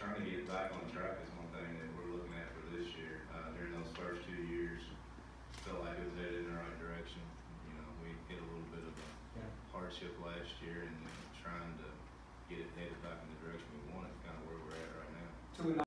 trying to get back on track is one thing that we're looking at for this year. Uh, during those first two years, felt like it was headed in the right direction. You know, we hit a little bit of a yeah. hardship last year, and